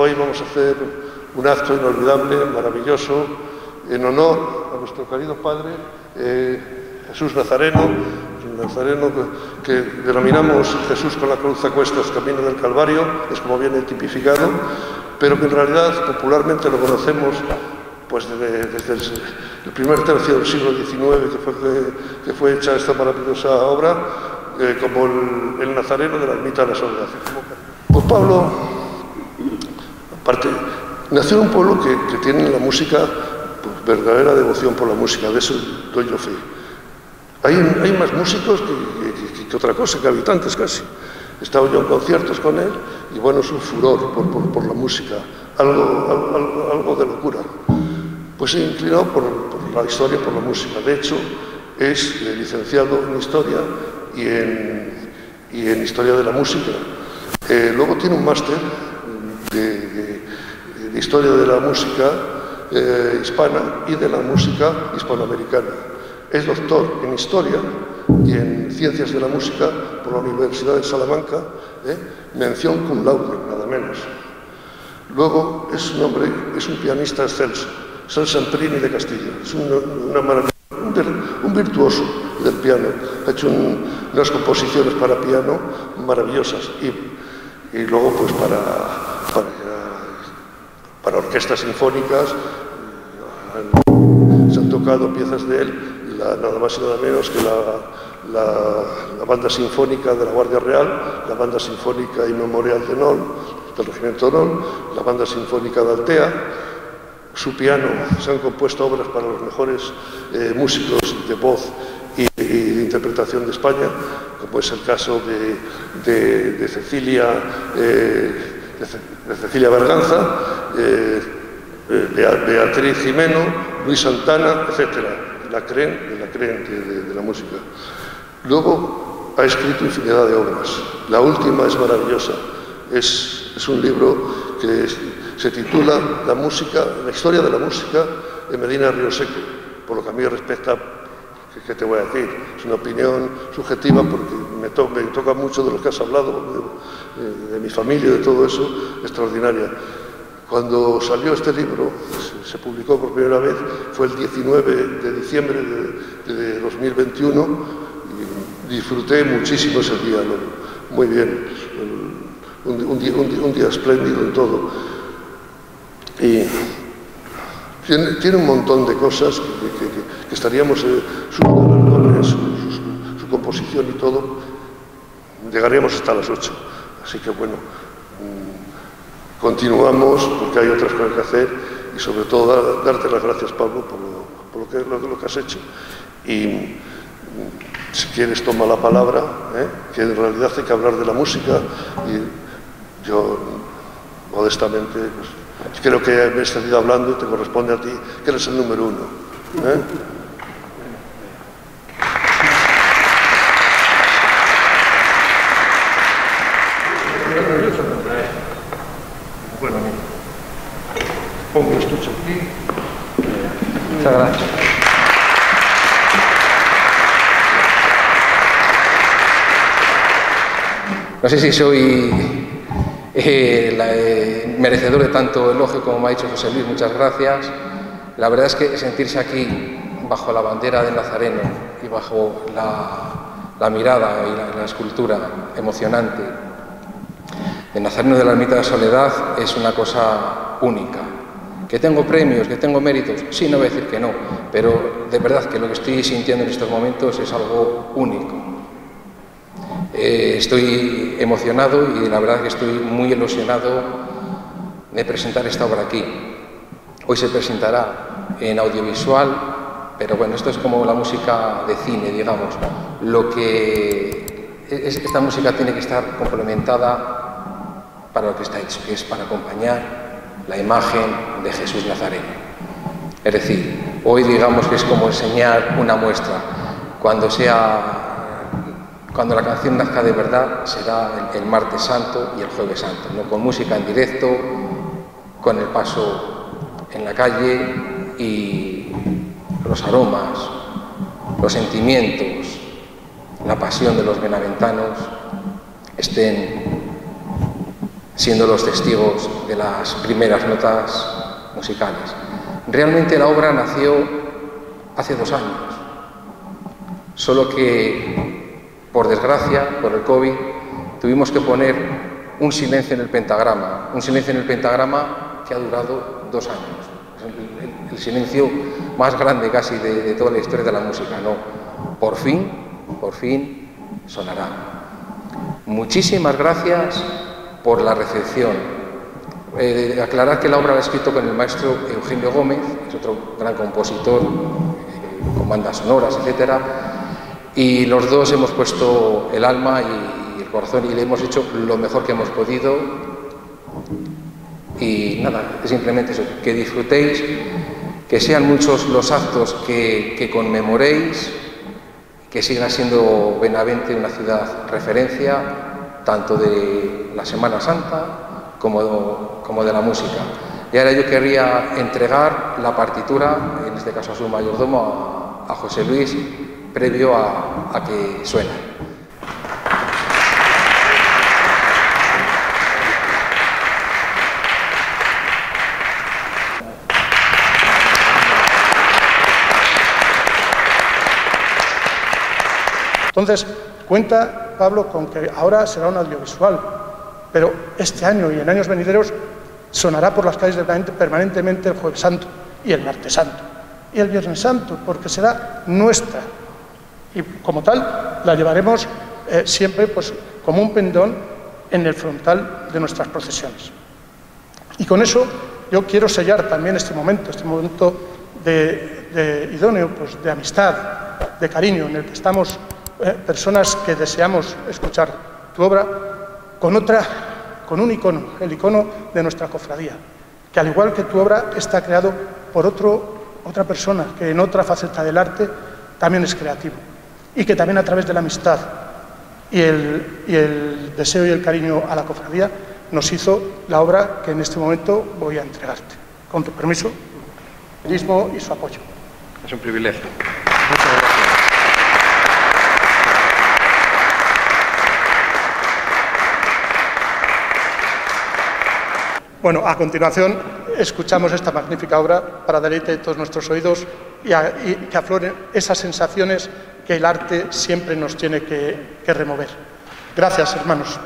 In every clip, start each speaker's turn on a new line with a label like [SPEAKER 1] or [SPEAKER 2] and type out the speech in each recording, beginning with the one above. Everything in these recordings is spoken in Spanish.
[SPEAKER 1] hoy vamos a hacer un acto inolvidable, maravilloso, en honor a nuestro querido Padre eh, Jesús Nazareno, Nazareno que, denominamos Jesús con la cruz a cuestas, camino del Calvario, es como viene tipificado, pero que en realidad popularmente lo conocemos pues desde, el, primer tercio del siglo XIX que fue, que, fue hecha esta maravillosa obra, eh, como el, Nazareno de la Ermita de la Soledad. Pues Pablo, aparte, nació en un pueblo que, tiene la música pues, verdadera devoción por la música, de eso doy yo fe. Hay, más músicos que, otra cosa, que habitantes casi. He estado yo en conciertos con él y bueno, es un furor por, la música, algo, de locura. Pues se inclinó por, la historia, por la música. De hecho, es licenciado en historia y en, y en historia de la música. Eh, luego tiene un máster de, historia de la música eh, hispana y de la música hispanoamericana. Es doctor en Historia y en Ciencias de la Música por la Universidad de Salamanca, ¿eh? mención cum laude, nada menos. Luego es un hombre, es un pianista excelso, San Samprini de Castilla, es una, una maravilla, un, virtuoso del piano, ha hecho un, unas composiciones para piano maravillosas y, y luego pues para, para, orquestas sinfónicas, se han tocado piezas de él, nada más y nada menos que la, banda sinfónica de la Guardia Real, la banda sinfónica y memorial de Nol, del Regimiento Nol, la banda sinfónica de Altea, su piano, se han compuesto obras para los mejores eh, músicos de voz y, de interpretación de España, como es el caso de, Cecilia, eh, de, Cecilia Berganza, eh, Beatriz Jimeno, Luis Santana, etc. La creen, la de, la música. Luego ha escrito infinidad de obras. La última es maravillosa. Es, un libro que se titula La música, la historia de la música en Medina Río Seco. Por lo que a mí respecta, ¿qué, te voy a decir? Es una opinión subjetiva porque me, to me toca mucho de lo que has hablado, de, mi familia, de todo eso, extraordinaria. Cuando salió este libro, se, publicó por primera vez, fue el 19 de diciembre de, de 2021 y disfruté muchísimo ese día, muy bien, un, un, día, un, día, espléndido en todo. Y tiene, tiene un montón de cosas que estaríamos, eh, su, composición y todo, llegaríamos hasta las 8. Así que bueno, Continuamos porque hay otras cosas que hacer y sobre todo darte las gracias, Pablo, por lo, que, lo, que, has hecho. Y si quieres toma la palabra, ¿eh? que en realidad hay que hablar de la música y yo modestamente pues, creo que me he estado hablando y te corresponde a ti, que eres el número uno. ¿eh? Pongo estuche aquí.
[SPEAKER 2] Muchas gracias. No sé si soy eh, eh, merecedor de tanto elogio como me ha dicho José Luis, muchas gracias. La verdad es que sentirse aquí bajo la bandera del Nazareno y bajo la, mirada y la, escultura emocionante del Nazareno de la Ermita de Soledad es una cosa única. ¿Que tengo premios, que tengo méritos? Sí, no voy a decir que no, pero de verdad que lo que estoy sintiendo en estos momentos es algo único. Eh, estoy emocionado y la verdad que estoy muy ilusionado de presentar esta obra aquí. Hoy se presentará en audiovisual, pero bueno, esto es como la música de cine, digamos. Lo que es, esta música tiene que estar complementada para lo que está hecho, que es para acompañar la imagen de Jesús Nazareno. Es decir, hoy digamos que es como enseñar una muestra. Cuando sea cuando la canción nazca de verdad será el, el, martes santo y el jueves santo, ¿no? con música en directo, con el paso en la calle y los aromas, los sentimientos, la pasión de los benaventanos estén siendo los testigos de las primeras notas musicales. Realmente la obra nació hace dos años, solo que, por desgracia, por el COVID, tuvimos que poner un silencio en el pentagrama, un silencio en el pentagrama que ha durado dos años. El, silencio más grande casi de, toda la historia de la música, ¿no? Por fin, por fin sonará. Muchísimas gracias por la recepción. Eh, aclarar que la obra la he escrito con el maestro Eugenio Gómez, es otro gran compositor, eh, con bandas sonoras, etc. Y los dos hemos puesto el alma y, el corazón y le hemos hecho lo mejor que hemos podido. Y nada, simplemente eso, que disfrutéis, que sean muchos los actos que, que conmemoréis, que siga siendo Benavente una ciudad referencia tanto de la Semana Santa como, como de la música. Y ahora yo querría entregar la partitura, en este caso a su mayordomo, a, José Luis, previo a, a que suene.
[SPEAKER 3] Entonces, cuenta Pablo con que ahora será un audiovisual, pero este año y en años venideros sonará por las calles permanentemente el Jueves Santo y el Martes Santo y el Viernes Santo, porque será nuestra. Y como tal, la llevaremos eh, siempre pues, como un pendón en el frontal de nuestras procesiones. Y con eso yo quiero sellar también este momento, este momento de, de idóneo, pues, de amistad, de cariño, en el que estamos eh, personas que deseamos escuchar tu obra con otra, con un icono, el icono de nuestra cofradía, que al igual que tu obra está creado por otro, otra persona que en otra faceta del arte también es creativo y que también a través de la amistad y el, y el deseo y el cariño a la cofradía nos hizo la obra que en este momento voy a entregarte. Con tu permiso, y su apoyo.
[SPEAKER 4] Es un privilegio.
[SPEAKER 3] Bueno, a continuación escuchamos esta magnífica obra para deleite de todos nuestros oídos y, que afloren esas sensaciones que el arte siempre nos tiene que, remover. Gracias, hermanos.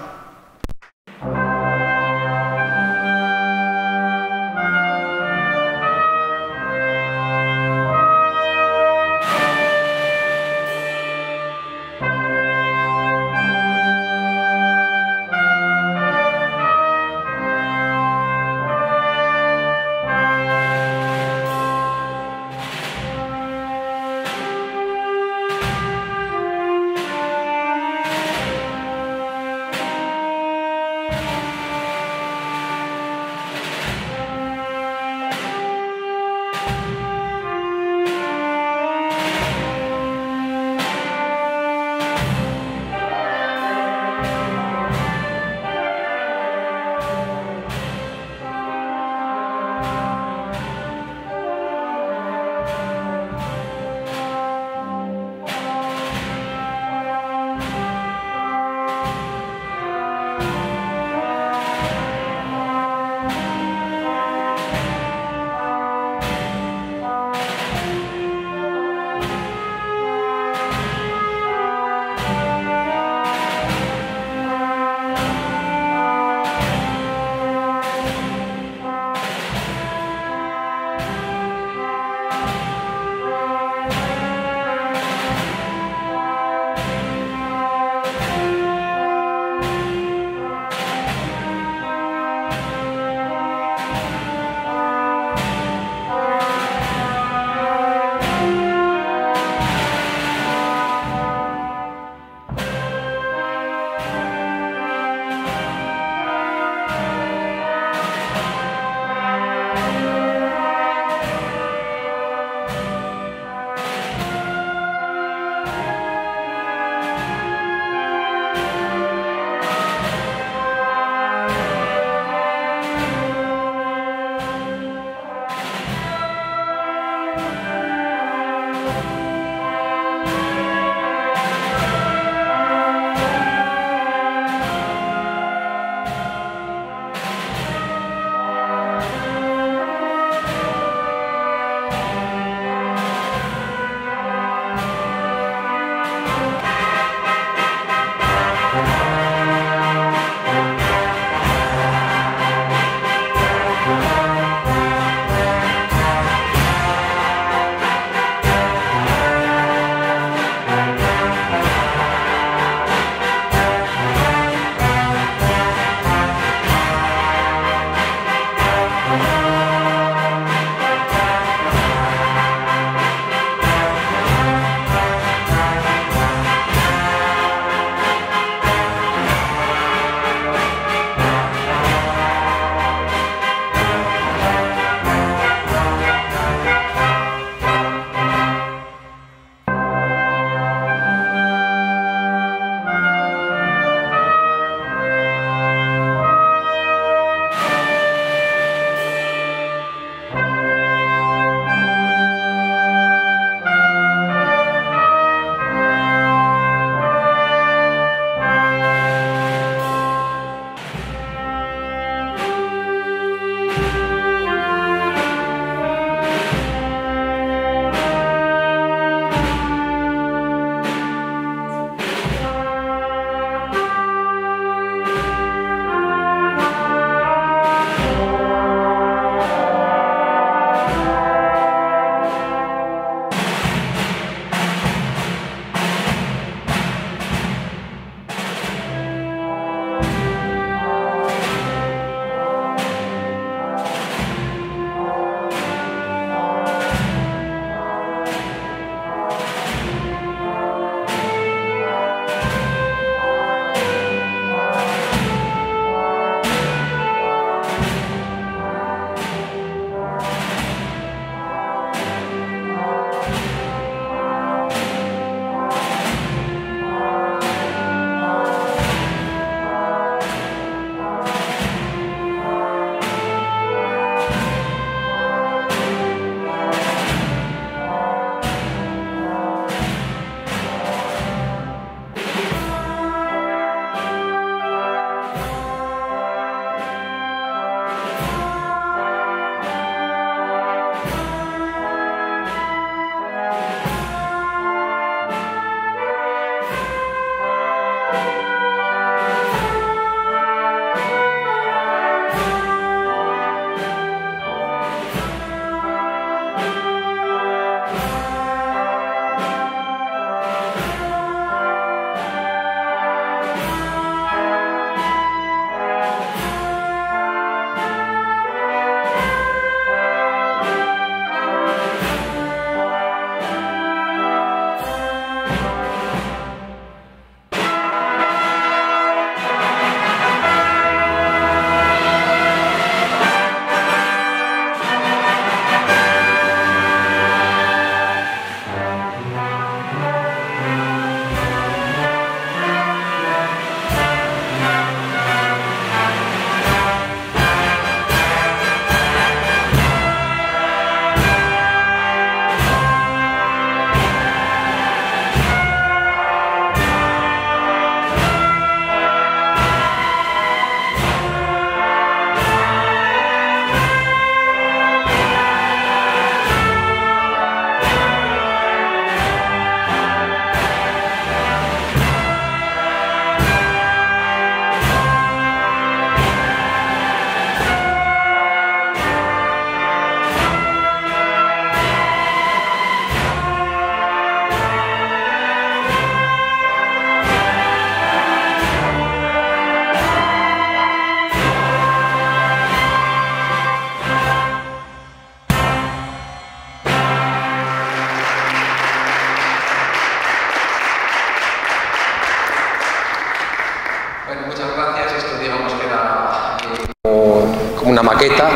[SPEAKER 2] Maqueta,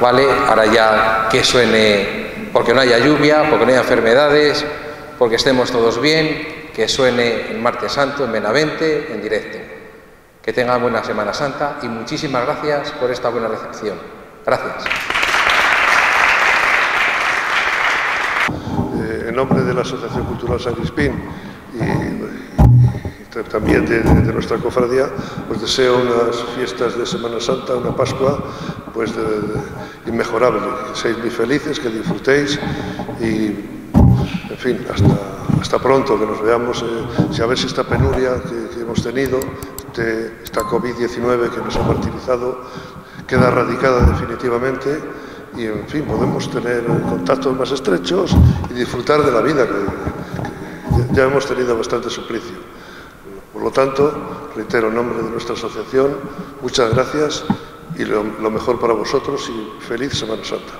[SPEAKER 2] ¿vale? Ahora ya que suene, porque no haya lluvia, porque no haya enfermedades, porque estemos todos bien, que suene el martes santo en Benavente, en directo. Que tengan buena Semana Santa y muchísimas gracias por esta buena recepción. Gracias.
[SPEAKER 1] Eh, en nombre de la Asociación Cultural San Crispín y, también de, nuestra cofradía, os deseo unas fiestas de Semana Santa, una Pascua, pues inmejorable. Que seáis muy felices, que disfrutéis y, en fin, hasta, hasta pronto, que nos veamos, eh, a ver si esta penuria que, hemos tenido, este, esta COVID-19 que nos ha martirizado, queda erradicada definitivamente y, en fin, podemos tener contactos más estrechos y disfrutar de la vida, que ya hemos tenido bastante suplicio. Por lo tanto, reitero en nombre de nuestra asociación, muchas gracias y lo, mejor para vosotros y feliz Semana Santa.